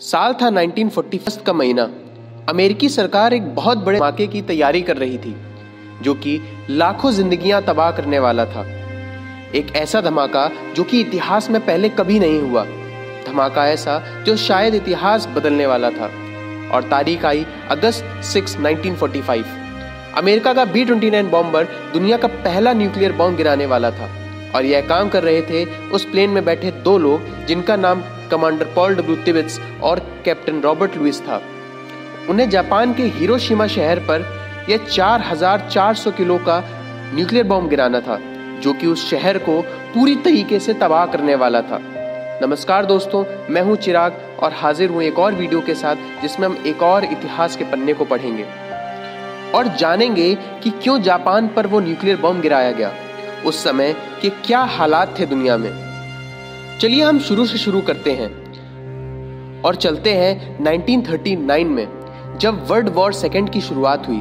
साल था 1941 का महीना। अमेरिकी सरकार एक बहुत बड़े धमाके की तैयारी कर रही थी, जो कि लाखों जिंदगियाँ तबाह करने वाला था। एक ऐसा धमाका जो कि इतिहास में पहले कभी नहीं हुआ। धमाका ऐसा जो शायद इतिहास बदलने वाला था। और तारीख आई अगस्त 6 1945 अमेरिका का बी ट्वेंटी नाइन बॉम्बर दुनिया का पहला न्यूक्लियर बॉम्ब गिराने वाला था। और यह काम कर रहे थे, उस प्लेन में बैठे दो लोग, जिनका नाम कमांडर पॉल डब्ल्यू टिबिट्स और कैप्टन रॉबर्ट लुइस था। उन्हें जापान के हिरोशिमा शहर पर यह 4,400 किलो का न्यूक्लियर बॉम्ब गिराना था जो कि उस शहर को पूरी तरीके से तबाह करने वाला था। नमस्कार दोस्तों मैं हूँ चिराग और हाजिर हूँ एक और वीडियो के साथ जिसमें हम एक और इतिहास के पन्ने को पढ़ेंगे। और जानेंगे कि क्यों जापान पर वो न्यूक्लियर बॉम्ब गिराया गया उस समय के क्या हालात थे दुनिया में। चलिए हम शुरू से शुरू करते हैं और चलते हैं 1939 में, जब वर्ल्ड वॉर सेकेंड की शुरुआत हुई,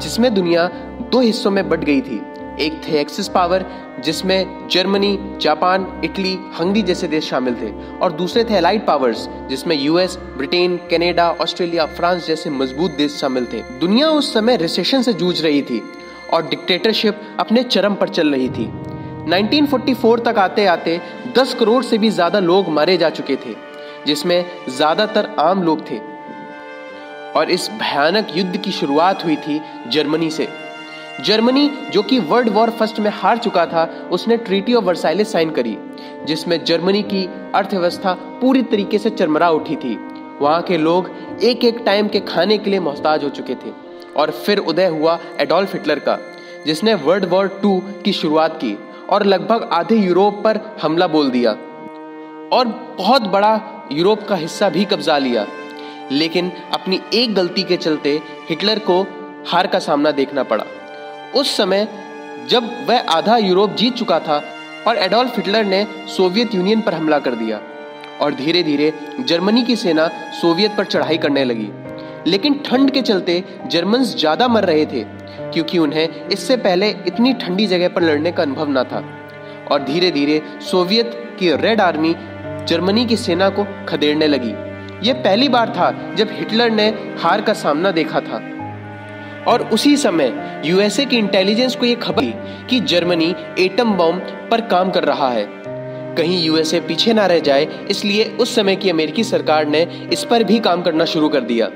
जिसमें दुनिया दो हिस्सों में बट गई थी। एक थे एक्सिस पावर, जिसमें जर्मनी, जापान, इटली, हंगरी जैसे देश शामिल थे, और दूसरे थे एलाइड पावर्स जिसमें US Britain Canada Australia France जैसे मज़बूत देश शामिल थे। दुनिया उस समय रिसेशन से जूझ रही थी, और डिक्टेटरशिप अपने चरम पर चल रही थी। 1944 तक आते आते 10 करोड़ से भी ज़्यादा लोग मारे जा चुके थे, जिसमें ज़्यादातर आम लोग थे। और इस भयानक युद्ध की शुरुआत हुई थी जर्मनी से। जर्मनी, जो कि वर्ल्ड वॉर फ़र्स्ट में हार चुका था, उसने ट्रीटी ऑफ़ वर्साइलेस साइन करी, जिसमें जर्मनी की अर्थव्यवस्था पूरी तरीके से चरमरा उठी थी। वहाँ के लोग एक एक टाइम के खाने के लिए मोहताज हो चुके थे। और फिर उदय हुआ एडोल्फ हिटलर का, जिसने वर्ल्ड वॉर टू की शुरुआत की। और लगभग आधे यूरोप पर हमला बोल दिया। और बहुत बड़ा यूरोप का हिस्सा भी कब्जा लिया। लेकिन अपनी एक गलती के चलते हिटलर को हार का सामना देखना पड़ा। उस समय जब वह आधा यूरोप जीत चुका था और एडोल्फ हिटलर ने सोवियत यूनियन पर हमला कर दिया और धीरे धीरे जर्मनी की सेना सोवियत पर चढ़ाई करने लगी। लेकिन ठंड के चलते जर्मन ज़्यादा मर रहे थे। क्योंकि उन्हें इससे पहले इतनी ठंडी जगह पर लड़ने का अनुभव न था। और धीरे धीरे सोवियत की रेड आर्मी जर्मनी की सेना को खदेड़ने लगी। यह पहली बार था जब हिटलर ने हार का सामना देखा था। और उसी समय यूएसए की इंटेलिजेंस को यह खबर कि जर्मनी एटम बम पर काम कर रहा है। कहीं यूएसए पीछे ना रह जाए, इसलिए उस समय की अमेरिकी सरकार ने इस पर भी काम करना शुरू कर दिया।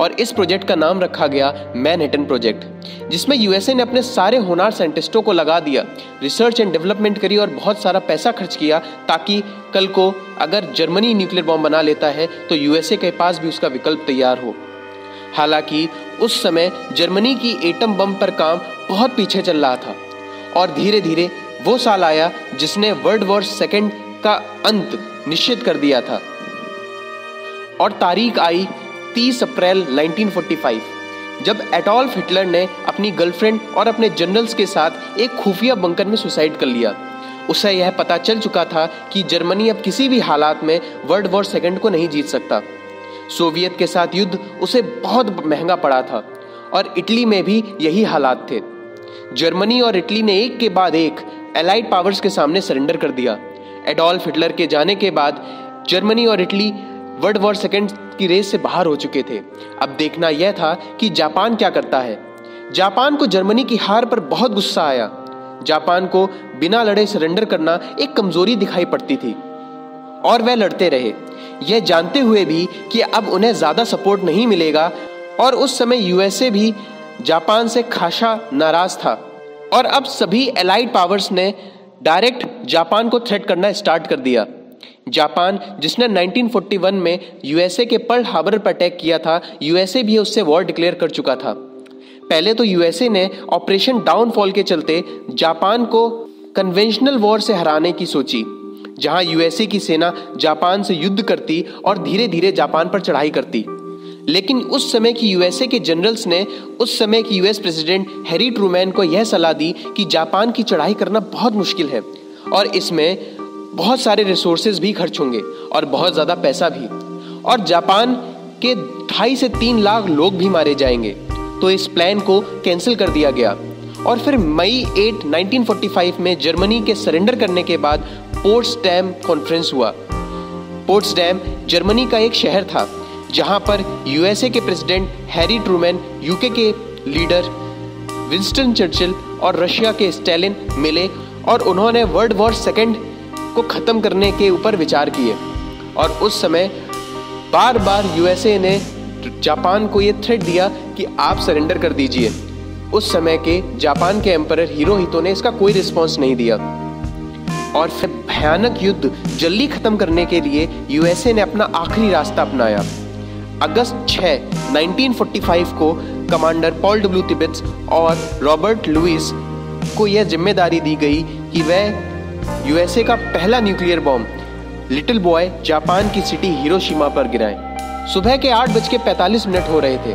और इस प्रोजेक्ट का नाम रखा गया मैनहट्टन प्रोजेक्ट, जिसमें यूएसए ने अपने सारे होनार साइंटिस्टों को लगा दिया, रिसर्च एंड डेवलपमेंट करी और बहुत सारा पैसा खर्च किया ताकि कल को अगर जर्मनी न्यूक्लियर बॉम्ब बना लेता है तो यूएसए के पास भी उसका विकल्प तैयार हो। हालाँकि उस समय जर्मनी की एटम बम पर काम बहुत पीछे चल रहा था और धीरे धीरे वो साल आया जिसने वर्ल्ड वॉर सेकेंड का अंत निश्चित कर दिया था। और तारीख आई 30 अप्रैल 1945 जब एडोल्फ हिटलर ने अपनी गर्लफ्रेंड और अपने जनरल्स के साथ एक खुफिया बंकर में सुसाइड कर लिया। उसे यह पता चल चुका था कि जर्मनी अब किसी भी हालात में वर्ल्ड वॉर सेकेंड को नहीं जीत सकता। सोवियत के साथ युद्ध उसे बहुत महँगा पड़ा था और इटली में भी यही हालात थे। जर्मनी और इटली ने एक के बाद एक एलाइड पावर्स के सामने सरेंडर कर दिया। एडोल्फ हिटलर के जाने के बाद जर्मनी और इटली वर्ल्ड वॉर सेकेंड की रेस से बाहर हो चुके थे। अब देखना यह था कि जापान क्या करता है। जापान को जर्मनी की हार पर बहुत गुस्सा आया। जापान को बिना लड़े सरेंडर करना एक कमज़ोरी दिखाई पड़ती थी। और वह लड़ते रहे। यह जानते हुए भी कि अब उन्हें ज़्यादा सपोर्ट नहीं मिलेगा और उस समय यूएसए भी जापान से खासा नाराज़ था। और अब सभी एलाइड पावर्स ने डायरेक्ट जापान को थ्रेट करना स्टार्ट कर दिया। जापान, जिसने 1941 में यूएसए के पर्ल हार्बर पर अटैक किया था, यूएसए भी उससे वॉर डिक्लेयर कर चुका था। पहले तो यूएसए ने ऑपरेशन डाउनफॉल के चलते जापान को कन्वेंशनल वॉर से हराने की सोची, जहाँ यूएसए की सेना जापान से युद्ध करती और धीरे धीरे जापान पर चढ़ाई करती। लेकिन उस समय की यूएसए के जनरल्स ने, उस समय की यूएस प्रेसिडेंट हैरी ट्रूमैन को यह सलाह दी कि जापान की चढ़ाई करना बहुत मुश्किल है, और इसमें बहुत सारे रिसोर्सेज भी खर्च होंगे और बहुत ज़्यादा पैसा भी। और जापान के ढाई से तीन लाख लोग भी मारे जाएँगे। तो इस प्लान को कैंसिल कर दिया गया। और फिर मई 8 1945 में जर्मनी के सरेंडर करने के बाद पोर्ट स्टैम कॉन्फ्रेंस हुआ। पोर्ट्सडैम जर्मनी का एक शहर था, जहाँ पर यूएसए के प्रेसिडेंट हैरी ट्रूमैन यूके के लीडर विंस्टन चर्चिल और रशिया के स्टैलिन मिले और उन्होंने वर्ल्ड वॉर सेकेंड को ख़त्म करने के ऊपर विचार किए। और उस समय बार बार यूएसए ने जापान को ये थ्रेट दिया कि आप सरेंडर कर दीजिए। उस समय के जापान के एम्पर हीरो ने इसका कोई रिस्पॉन्स नहीं दिया। और फिर भयानक युद्ध जल्दी खत्म करने के लिए यूएसए ने अपना आखिरी रास्ता अपनाया। अगस्त 6, 1945 को कमांडर पॉल डब्ल्यू तिबिट्स और रॉबर्ट लुइस को यह ज़िम्मेदारी दी गई कि वह यूएसए का पहला nuclear bomb Little Boy Japan की सिटी हिरोशिमा पर गिराएँ। सुबह के आठ बज के पैंतालीस मिनट हो रहे थे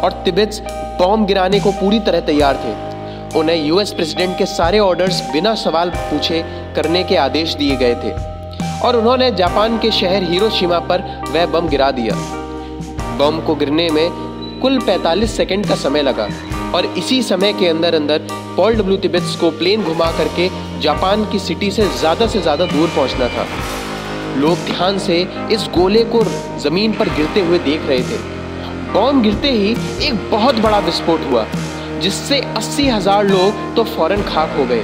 और तिबिट्स बॉम्ब गिराने को पूरी तरह तैयार थे। उन्हें यूएस प्रेसिडेंट के सारे ऑर्डर्स बिना सवाल पूछे करने के आदेश दिए गए थे और उन्होंने जापान के शहर हिरोशिमा पर वह बम गिरा दिया। बम को गिरने में कुल 45 सेकंड का समय लगा। और इसी समय के अंदर अंदर पॉल डब्ल्यू तिबेट्स को प्लेन घुमा करके जापान की सिटी से ज़्यादा से ज़्यादा दूर पहुँचना था। लोग ध्यान से इस गोले को ज़मीन पर गिरते हुए देख रहे थे। बॉम्ब गिरते ही एक बहुत बड़ा विस्फोट हुआ, जिससे अस्सी हज़ार लोग तो फ़ौरन खाक हो गए।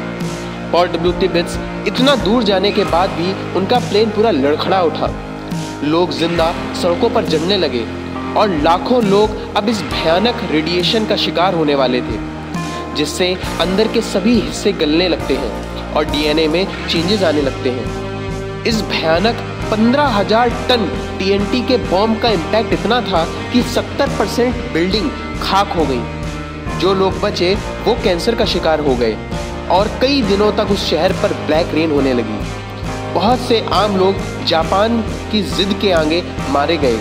पॉल डब्ल्यू तिबिट्स इतना दूर जाने के बाद भी उनका प्लेन पूरा लड़खड़ा उठा। लोग ज़िंदा सड़कों पर जमने लगे। और लाखों लोग अब इस भयानक रेडिएशन का शिकार होने वाले थे, जिससे अंदर के सभी हिस्से गलने लगते हैं और डीएनए में चेंजेस आने लगते हैं। इस भयानक पंद्रह हज़ार टन टीएनटी के बॉम्ब का इम्पैक्ट इतना था कि 70 परसेंट बिल्डिंग खाक हो गई। जो लोग बचे, वो कैंसर का शिकार हो गए और कई दिनों तक उस शहर पर ब्लैक रेन होने लगी। बहुत से आम लोग जापान की जिद के आगे मारे गए।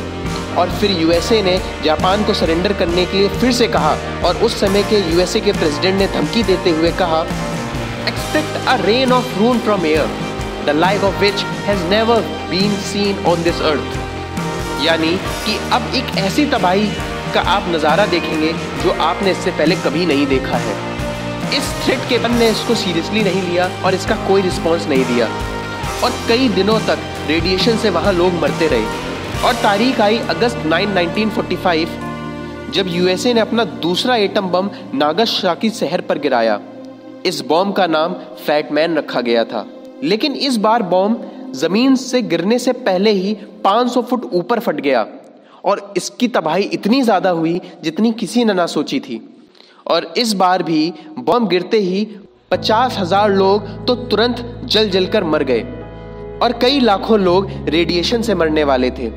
और फिर यूएसए ने जापान को सरेंडर करने के लिए फिर से कहा और उस समय के यूएसए के प्रेसिडेंट ने धमकी देते हुए कहा expect a rain of ruin from air the life of which has never been seen on this earth यानी कि अब एक ऐसी तबाही का आप नज़ारा देखेंगे जो आपने इससे पहले कभी नहीं देखा है। इस थ्रेट के बन ने इसको सीरियसली नहीं लिया और इसका कोई रिस्पॉन्स नहीं दिया। और कई दिनों तक रेडिएशन से वहाँ लोग मरते रहे। और तारीख आई अगस्त 9 1945 जब यूएसए ने अपना दूसरा एटम बम नागासाकी शहर पर गिराया। इस बॉम्ब का नाम फैटमैन रखा गया था। लेकिन इस बार बॉम्ब ज़मीन से गिरने से पहले ही 500 फुट ऊपर फट गया और इसकी तबाही इतनी ज़्यादा हुई जितनी किसी ने ना सोची थी। और इस बार भी बॉम्ब गिरते ही पचास हज़ार लोग तो तुरंत जल जलकर मर गए और कई लाखों लोग रेडिएशन से मरने वाले थे।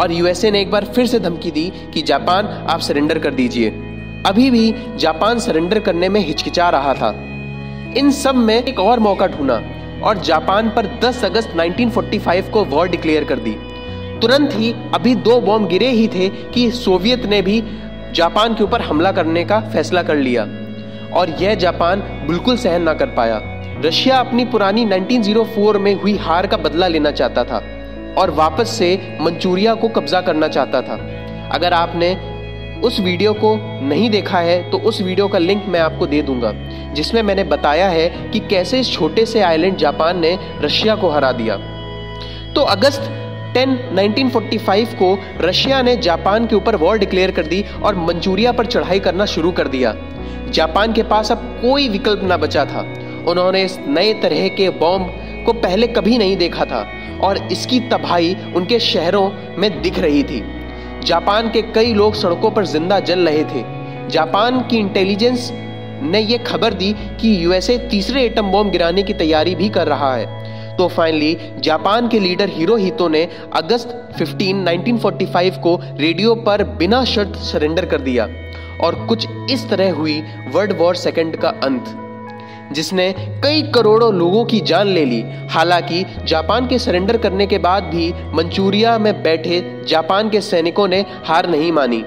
और यूएसए ने एक बार फिर से धमकी दी कि जापान आप सरेंडर कर दीजिए। अभी भी जापान सरेंडर करने में हिचकिचा रहा था। इन सब में एक और मौका ढूंढा और जापान पर 10 अगस्त 1945 को वॉर डिक्लेयर कर दी। तुरंत ही अभी दो बॉम्ब गिरे ही थे कि सोवियत ने भी जापान के ऊपर हमला करने का फैसला कर लिया और यह जापान बिल्कुल सहन ना कर पाया। रशिया अपनी पुरानी 1904 में हुई हार का बदला लेना चाहता था। और वापस से मंचूरिया को कब्जा करना चाहता था। अगर आपने उस वीडियो को नहीं देखा है तो उस वीडियो का लिंक मैं आपको दे दूँगा, जिसमें मैंने बताया है कि कैसे इस छोटे से आइलैंड जापान ने रशिया को हरा दिया। तो अगस्त 10 1945 को रशिया ने जापान के ऊपर वॉर डिक्लेयर कर दी और मंचूरिया पर चढ़ाई करना शुरू कर दिया। जापान के पास अब कोई विकल्प ना बचा था। उन्होंने इस नए तरह के बॉम्ब को पहले कभी नहीं देखा था और इसकी तबाही उनके शहरों में दिख रही थी। जापान के कई लोग सड़कों पर ज़िंदा जल रहे थे। जापान की इंटेलिजेंस ने यह खबर दी कि यूएसए तीसरे एटम बॉम्ब गिराने की तैयारी भी कर रहा है। तो फाइनली जापान के लीडर हिरो हितो ने अगस्त 15 1945 को रेडियो पर बिना शर्त सरेंडर कर दिया। और कुछ इस तरह हुई वर्ल्ड वॉर सेकेंड का अंत। जिसने कई करोड़ों लोगों की जान ले ली। हालाँकि, जापान के सरेंडर करने के बाद भी मंचूरिया में बैठे जापान के सैनिकों ने हार नहीं मानी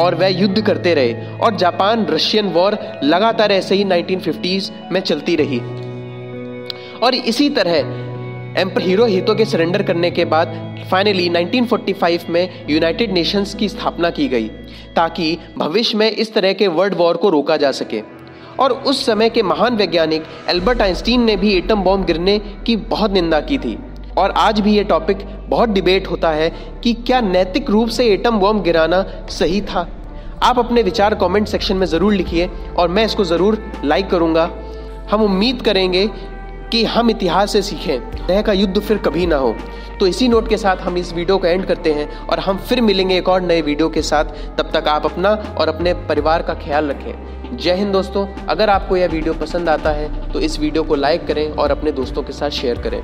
और वह युद्ध करते रहे और जापान रशियन वॉर लगातार ऐसे ही 1950s में चलती रही। और इसी तरह, एम्पर हीरो हितो के सरेंडर करने के बाद फाइनली 1945 में यूनाइटेड नेशंस की स्थापना की गई, ताकि भविष्य में इस तरह के वर्ल्ड वॉर को रोका जा सके। और उस समय के महान वैज्ञानिक एल्बर्ट आइंस्टीन ने भी एटम बॉम्ब गिरने की बहुत निंदा की थी। और आज भी ये टॉपिक बहुत डिबेट होता है कि क्या नैतिक रूप से एटम बॉम्ब गिराना सही था? आप अपने विचार कमेंट सेक्शन में ज़रूर लिखिए और मैं इसको ज़रूर लाइक करूँगा। हम उम्मीद करेंगे कि हम इतिहास से सीखें। नह का युद्ध फिर कभी ना हो। तो इसी नोट के साथ हम इस वीडियो को एंड करते हैं और हम फिर मिलेंगे एक और नए वीडियो के साथ। तब तक आप अपना और अपने परिवार का ख्याल रखें। जय हिंद दोस्तों। अगर आपको यह वीडियो पसंद आता है तो इस वीडियो को लाइक करें और अपने दोस्तों के साथ शेयर करें।